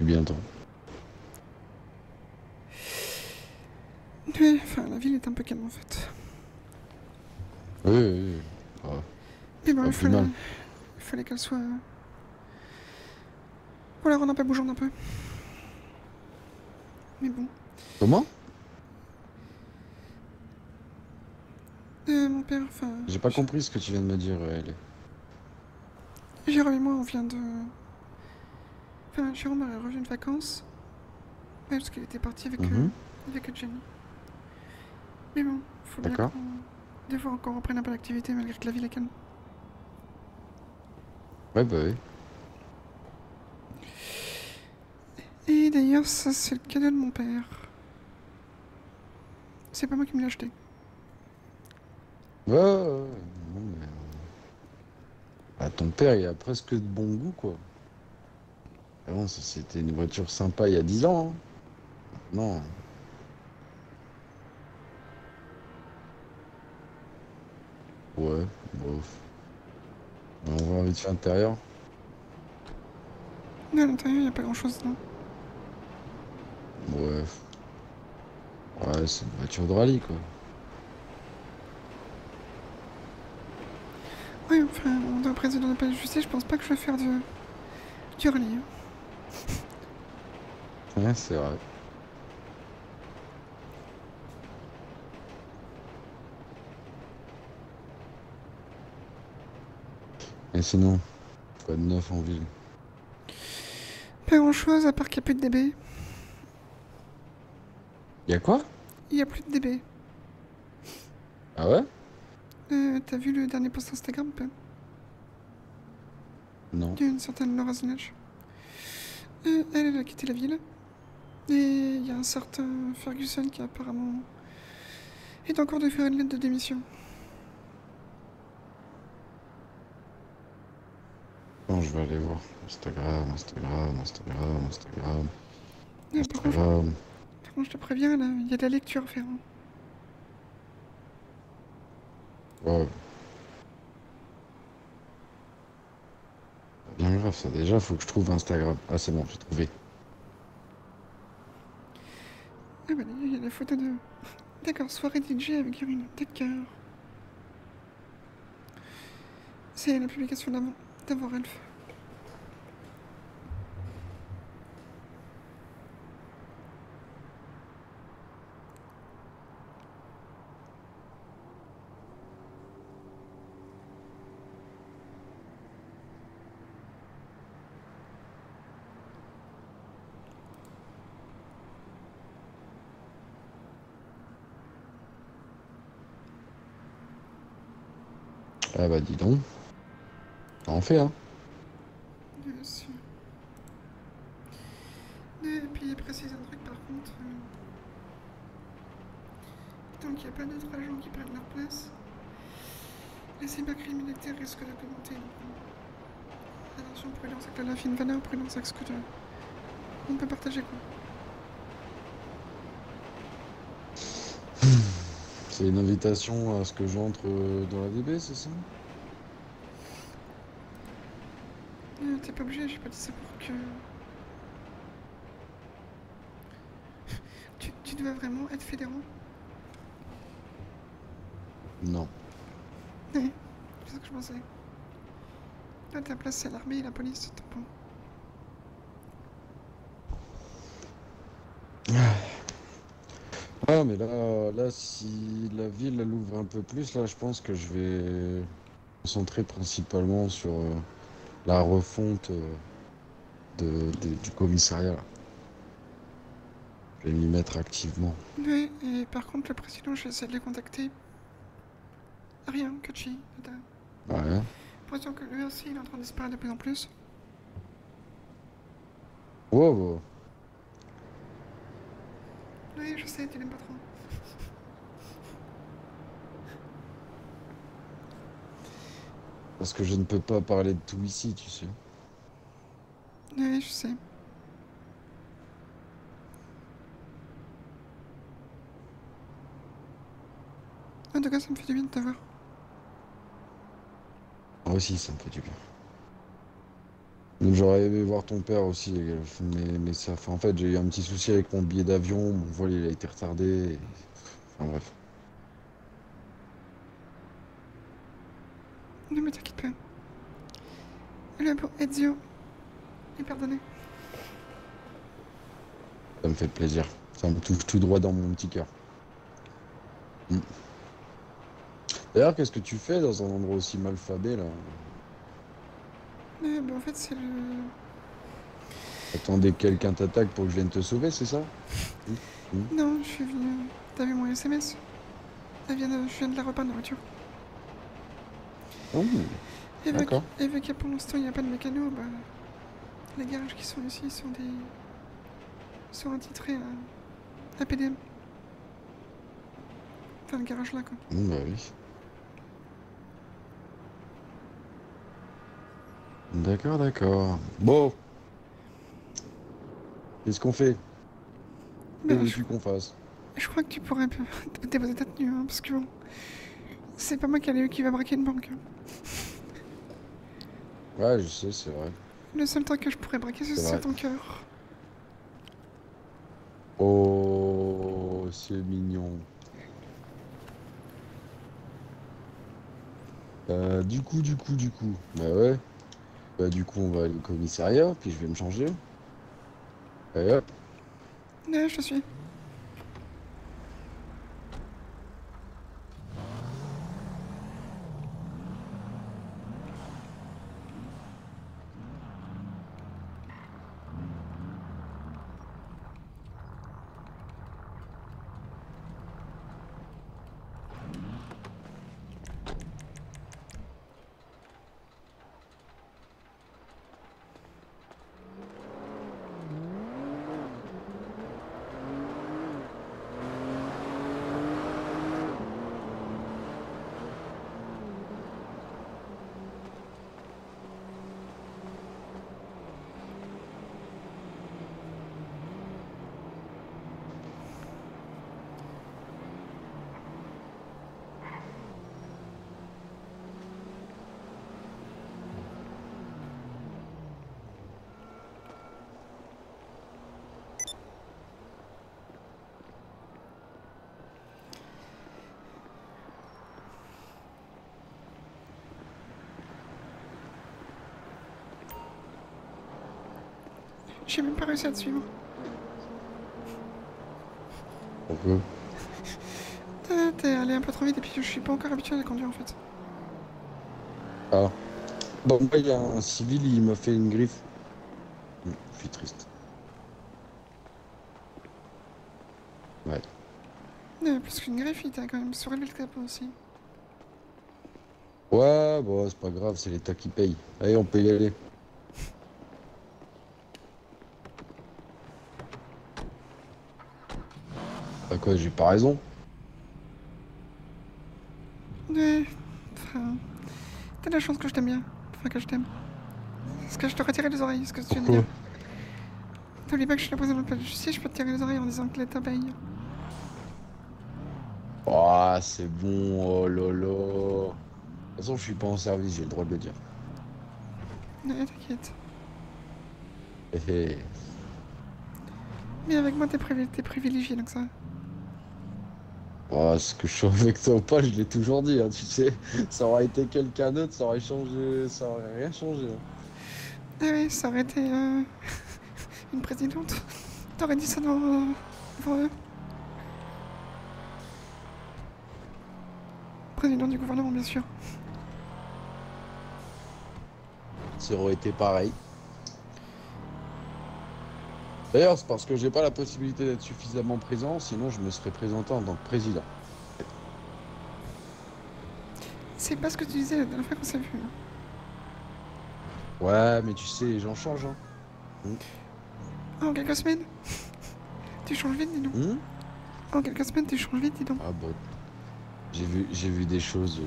fut bien. Oui, enfin, la ville est un peu calme en fait. Oui, oui, oui. Ouais. Mais bon, Pas il fallait, mal. il fallait qu'elle soit. Voilà, rendre un peu bougeante un peu. Mais bon. Comment? Euh, mon père, enfin. J'ai pas compris ce que tu viens de me dire, Ellie. Jérôme et moi, on vient de. Enfin, Jérôme est revenu de vacances. Ouais, parce qu'il était parti avec, euh, Mhm. avec Jenny. Mais bon, faut bien qu'on. Des fois, qu'on reprenne un peu l'activité malgré que la ville est calme. Ouais, bah oui. Et d'ailleurs, ça, c'est le cadeau de mon père. C'est pas moi qui me l'ai acheté. Ouais, ouais, ouais. Non, mais... euh, Bah, ton père, il a presque de bon goût, quoi. Avant, c'était une voiture sympa il y a 10 ans. hein. Non. Ouais, bof. On va vite fait l'intérieur. Non, à l'intérieur, il n'y a pas grand chose, non. Ouais. Ouais, c'est une voiture de rallye, quoi. Oui, enfin, en tant que président de la palais de justice, je pense pas que je vais faire du. du rallye. Hein. Ouais, c'est vrai. Et sinon, quoi de neuf en ville? Pas grand chose à part qu'il n'y a plus de DB. Y'a quoi? Il n'y a plus de DB. Ah ouais? Euh, t'as vu le dernier post Instagram ou pas? Non. d'une certaine Laura. Elle, a quitté la ville. Et il y a un certain Ferguson qui apparemment est en cours de faire une lettre de démission. Bon, je vais aller voir. Instagram, Instagram, Instagram, Instagram, par, contre, Instagram. par contre, je te préviens, là, il y a de la lecture à faire. hein. Ouais. Bien grave ça. Déjà, faut que je trouve Instagram. Ah, c'est bon, j'ai trouvé. Ah bah il y a la photo de... D'accord, soirée DJ avec Urine. D'accord. C'est la publication d'avant, d'avant Ralph. Ah bah dis donc. Ça en fait, hein. Bien sûr. Et puis il précise un truc par contre. euh, Tant qu'il n'y a pas d'autres agents qui prennent leur place, la cybercriminalité risque d'augmenter. Attention, prudence avec la fine valeur, prudence avec ce que tu- on peut partager quoi? C'est une invitation à ce que j'entre euh, dans la DB, c'est ça? T'es pas obligé, j'ai pas dit ça pour que. Tu, tu dois vraiment être fédérant? Non. Ouais, c'est ce que je pensais. Là, ta place, c'est l'armée et la police, c'est bon. Ah, mais là, là, si la ville elle ouvre un peu plus, là, je pense que je vais me concentrer principalement sur euh, la refonte euh, de, de- du commissariat. là. Je vais m'y mettre activement. Ouais, et par contre, le président, je vais essayer de les contacter. Rien, Kachi, t'as Ouais. l'impression que lui aussi, il est en train de disparaître de plus en plus. Wow, wow. Oui, je sais, tu l'aimes pas trop. Parce que je ne peux pas parler de tout ici, tu sais. Oui, je sais. En tout cas, ça me fait du bien de te voir. Moi aussi, ça me fait du bien. J'aurais aimé voir ton père aussi, mais, mais ça, en fait, j'ai eu un petit souci avec mon billet d'avion, mon vol il a été retardé. et- Enfin bref. Ne me t'inquiète pas. Le beau Ezio est pardonné. Ça me fait plaisir. Ça me touche tout droit dans mon petit cœur. Mm. D'ailleurs, qu'est-ce que tu fais dans un endroit aussi malfabé là? Euh, bah, en fait, c'est le. Attendez que quelqu'un t'attaque pour que je vienne te sauver, c'est ça? Non, je suis venu. T'as vu mon SMS Elle vient de- Je viens de la repeindre la voiture. Oh, Et vu, D'accord. et vu que pour l'instant il n'y a pas de mécano, bah. Les garages qui sont ici sont des. sont attitrés à. à PDM. Enfin, le garage là, quoi. Bah oui. D'accord, d'accord. Bon. Qu'est-ce qu'on fait? Bah, Que je, veux-tu qu'on fasse? je crois que tu pourrais déposer ta tenue, hein, parce que bon. C'est pas moi qui, allais- qui va braquer une banque. hein. Ouais, je sais, c'est vrai. Le seul truc que je pourrais braquer, ce C'est ton cœur. Oh, c'est mignon. Euh, du coup, du coup, du coup. Bah ouais. Bah du coup, on va aller au commissariat, puis je vais me changer. Et hop. Je suis. J'ai même pas réussi à te suivre. Euh, T'es allé un peu trop vite et puis je suis pas encore habitué à la conduire en fait. Ah. Bon, moi, il y a un civil, il m'a fait une griffe. Hum, Je suis triste. Ouais. Euh, plus qu'une griffe, il t'a quand même surélevé le capot aussi. Ouais, bon, c'est pas grave, c'est l'État qui paye. Allez, on peut y aller. Quoi, j'ai pas raison Ouais. Enfin. T'as de la chance que je t'aime bien. Enfin, que je t'aime. Parce que je te retirais les oreilles, ce que tu viens de dire. T'oublies pas que je suis la présidente de la justice, je peux te tirer les oreilles en disant que l'État paye. Oh, c'est bon, oh lolo. De toute façon, je suis pas en service, j'ai le droit de le dire. Ouais, t'inquiète. Hé hé. Mais avec moi, t'es privilégié, donc ça. Oh, ce que je suis avec toi ou pas, je l'ai toujours dit, hein, tu sais. Ça aurait été quelqu'un d'autre, ça aurait changé, ça aurait rien changé. hein. Ah ouais, ça aurait été euh, une présidente. T'aurais dit ça devant, euh, eux. Président du gouvernement, bien sûr. Ça aurait été pareil. D'ailleurs, c'est parce que j'ai pas la possibilité d'être suffisamment présent, sinon je me serais présenté en tant que président. C'est pas ce que tu disais la dernière fois qu'on s'est vu. hein. Ouais, mais tu sais, les gens changent. Hein. En quelques semaines Tu changes vite, dis donc. Hmm En quelques semaines, tu changes vite, dis donc. ah bon. J'ai vu, j'ai vu des choses euh,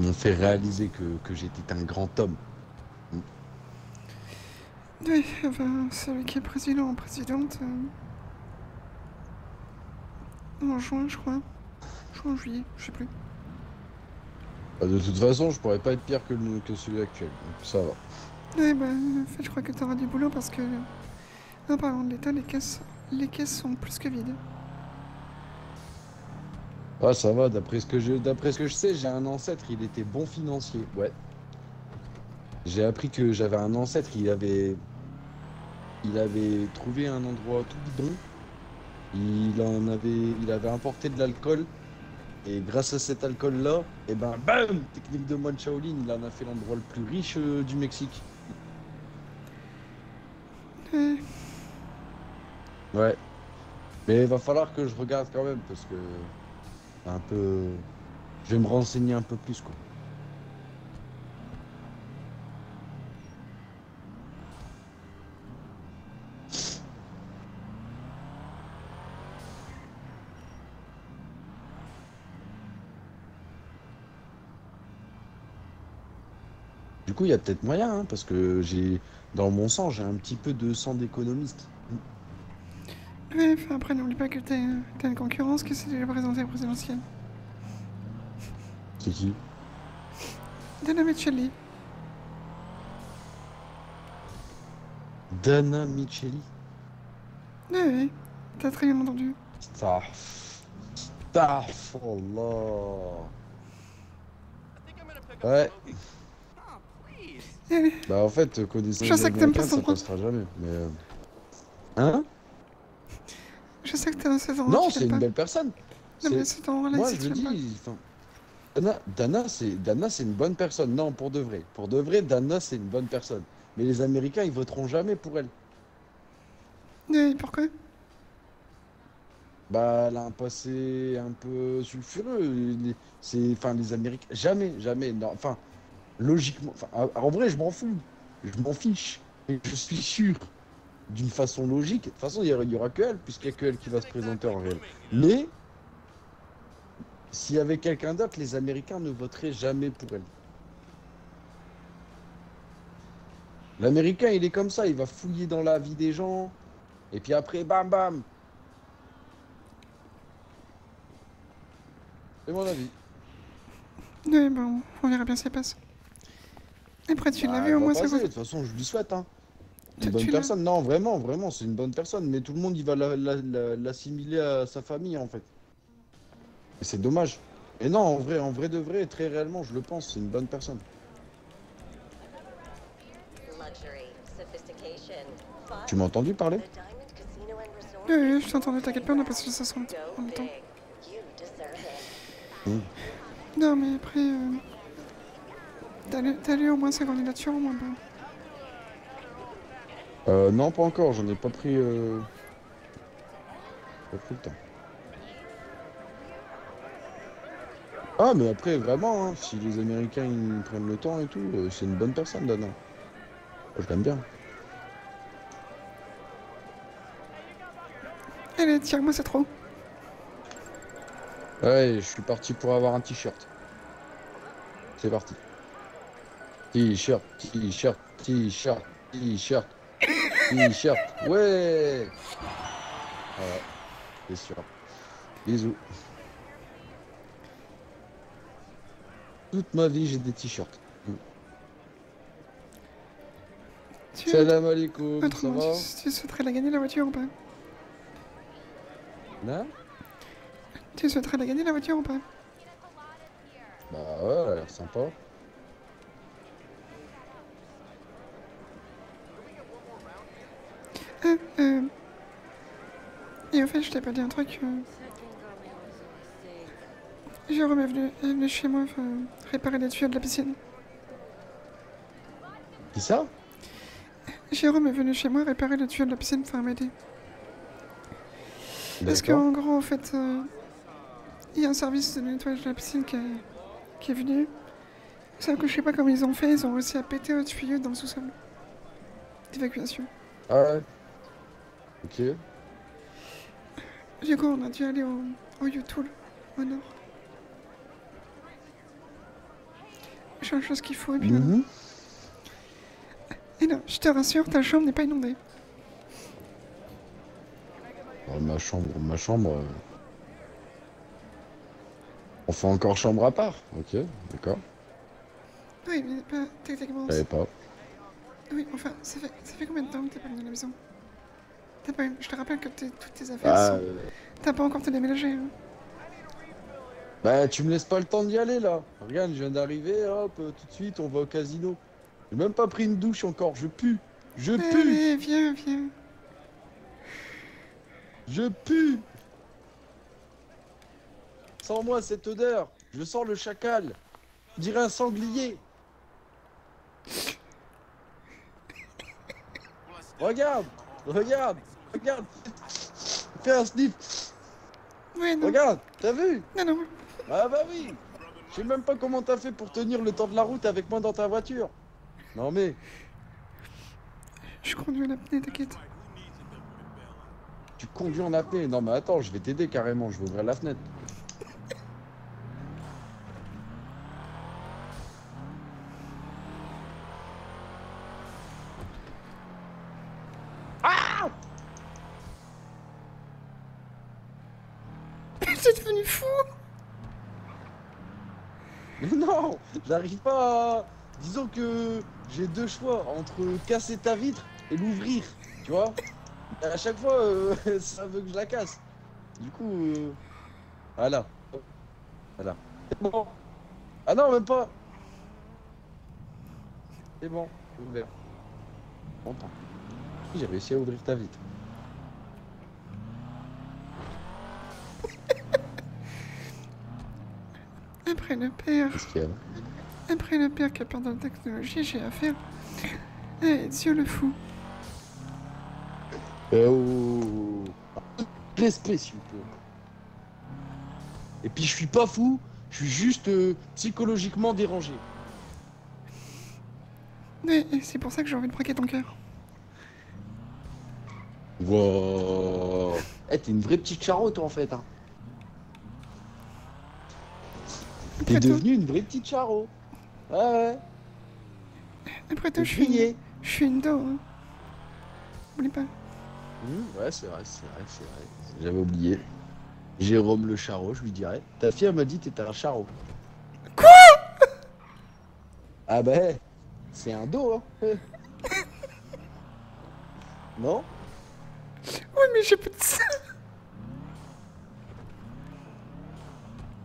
qui m'ont fait réaliser que, que j'étais un grand homme. Oui, enfin, celui qui est président ou présidente. euh, En juin, je crois. En juillet, je sais plus. Bah, de toute façon, je pourrais pas être pire que, le- que celui actuel. Donc ça va. Ouais, bah, en fait, je crois que t'auras du boulot parce que. En parlant de l'État, les caisses, les caisses sont plus que vides. Ah, ça va, d'après ce que je, d'après ce que je sais, j'ai un ancêtre, il était bon financier. Ouais. J'ai appris que j'avais un ancêtre, il avait. Il avait trouvé un endroit tout bidon. Il en avait. Il avait importé de l'alcool. Et grâce à cet alcool-là, et ben bam Technique de moine Shaolin, il en a fait l'endroit le plus riche euh, du Mexique. Ouais. Ouais. Mais il va falloir que je regarde quand même parce que. Un peu. Je vais me renseigner un peu plus quoi. Coup, il y a peut-être moyen, hein, parce que j'ai dans mon sang, j'ai un petit peu de sang d'économiste. Ouais, enfin, après, n'oublie pas que t'as une concurrence qui s'est déjà présentée à la présidentielle. C'est qui? Dana Micheli. Dana Micheli? Ouais, ouais. T'as très bien entendu. Starf. Starfallah. Ouais. Allez, Bah en fait, connaissant Je les sais que t'aimes pas ça passera jamais. Mais euh, hein je sais que t'es saison. Non, c'est une belle personne. Non, mais C'est- ton Moi, je dis. Dana, Dana, c'est Dana, c'est une bonne personne. Non, pour de vrai. Pour de vrai, Dana, c'est une bonne personne. Mais les Américains, ils voteront jamais pour elle. Ouais, pourquoi? Bah, elle a un passé un peu sulfureux. C'est, enfin, les Américains, jamais, jamais. non, Enfin, logiquement, en- vrai, je m'en fous, je m'en fiche. Et je suis sûr, d'une façon logique. De toute façon, il y aura, que elle, puisqu'il n'y a que elle qui va se présenter en réel. Mais s'il y avait quelqu'un d'autre, les Américains ne voteraient jamais pour elle. L'Américain, il est comme ça, il va fouiller dans la vie des gens, et puis après, bam bam. C'est mon avis. Bon, on verra bien si ça passe. Après, tu Bah, vu au moins ça. De toute façon, je lui souhaite. Hein. Une bonne personne. Non, vraiment, vraiment, c'est une bonne personne. Mais tout le monde, il va la- la- la- l'assimiler à sa famille, en fait. Et c'est dommage. Et non, en vrai, en vrai de vrai, très réellement, je le pense, c'est une bonne personne. Luxury, sophistication, fun. Tu m'as entendu parler? Ouais, je t'entendais, t'inquiète pas, on a passé ça en même temps. Non, mais après. Euh... T'as au moins sa candidature au moins pas euh, Non, pas encore, j'en ai pas pris... Euh... Pas pris le temps. Ah, mais après, vraiment, hein, si les Américains, ils prennent le temps et tout, euh, c'est une bonne personne, Dana. Moi, je l'aime bien. Allez, tire-moi, c'est trop. Ouais, je suis parti pour avoir un t-shirt. C'est parti. T-shirt, t-shirt, t-shirt, t-shirt, t-shirt. Ouais. Voilà, c'est sûr. Bisous. Toute ma vie, j'ai des t-shirts. Tu, Salam alaikum, ça autrement, va tu, tu souhaiterais la gagner la voiture ou pas? Là Tu souhaiterais la gagner la voiture ou pas? Bah ouais, elle a l'air sympa. Ah, euh... Et en fait, je t'ai pas dit un truc. Euh... Jérôme est venu, est venu chez moi enfin, réparer les tuyaux de la piscine. Qui ça? Jérôme est venu chez moi réparer les tuyaux de la piscine, enfin m'aider. Parce qu'en gros, en fait, euh, il y a un service de nettoyage de la piscine qui est, qui est venu. Sauf que je sais pas comment ils ont fait, ils ont réussi à péter au tuyau dans le sous-sol. D'évacuation. Ah ouais. Ok. Du coup, on a dû aller au, au U-Tool, au nord. Chercher ce qu'il faut et puis. Mhm. Et là, je te rassure, ta chambre n'est pas inondée. Oh, ma chambre, ma chambre. On fait encore chambre à part. Ok, d'accord. Oui, mais pas techniquement. Pas. Oui, enfin, ça fait, ça fait combien de temps que t'es pas venu à la maison? T'as pas... Je te rappelle que t'es- toutes tes affaires Bah, sont... euh, T'as pas encore te déménager, hein bah, tu me laisses pas le temps d'y aller là. Regarde, je viens d'arriver, hop, euh, tout de suite, on va au casino. J'ai même pas pris une douche encore, je pue. Je pue. Allez, viens, viens. Je pue Sans moi cette odeur Je sens le chacal On dirait un sanglier Regarde Regarde Regarde Fais un sniff non. Regarde T'as vu Non, non. Ah bah oui Je sais même pas comment t'as fait pour tenir le temps de la route avec moi dans ta voiture Non mais... Je conduis à l'apnée, t'inquiète. Tu conduis en apnée Non mais attends, je vais t'aider carrément, je vais ouvrir la fenêtre. C'est devenu fou Mais non J'arrive pas à... Disons que j'ai deux choix entre casser ta vitre et l'ouvrir, tu vois Et À chaque fois, euh, ça veut que je la casse. Du coup, euh, voilà. Voilà. C'est bon. Ah non, même pas. C'est bon, ouvert. J'ai réussi à ouvrir ta vitre. Après le père, Qu'est-ce qu'il y a là? Après le père qui a peur de la technologie, j'ai affaire à Dieu le fou. Euh, oh. Respect, s'il vous plaît. Et puis je suis pas fou, je suis juste euh, psychologiquement dérangé. Et c'est pour ça que j'ai envie de braquer ton cœur. Wow. Eh, t'es une vraie petite charo, toi, en fait. Hein. T'es devenue une vraie petite charo. Ouais, ouais. après tout, je suis, je suis une do. Hein. Oublie pas. Mmh, ouais, c'est vrai, c'est vrai, c'est vrai. J'avais oublié. Jérôme le charreau, je lui dirais. Ta fille, elle m'a dit t'étais un charreau. Quoi? Ah bah, c'est un dos, hein. non? Oui, mais j'ai pas de ça.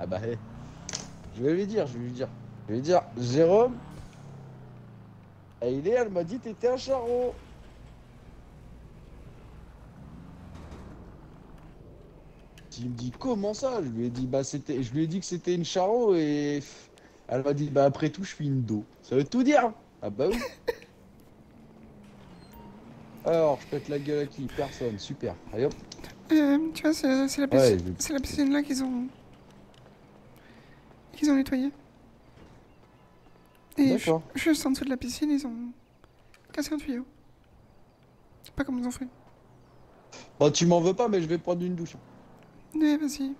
Ah bah, hé. Je vais lui dire, je vais lui dire. Je vais dire, Jérôme. Elle est, elle m'a dit t'étais un charreau. Il me dit comment ça? Je lui ai dit bah c'était, je lui ai dit que c'était une charreau et elle m'a dit bah après tout je suis une do. Ça veut tout dire. Ah bah oui. Alors je pète la gueule à qui? Personne. Super. Allez hop. Euh, tu vois, c'est la, Ouais, je- la piscine là qu'ils ont. qu'ils ont nettoyé. Et D'accord. juste en dessous de la piscine, ils ont cassé un tuyau. Pas comme ils ont fait. Bon tu m'en veux pas mais je vais prendre une douche. Ouais, vas-y.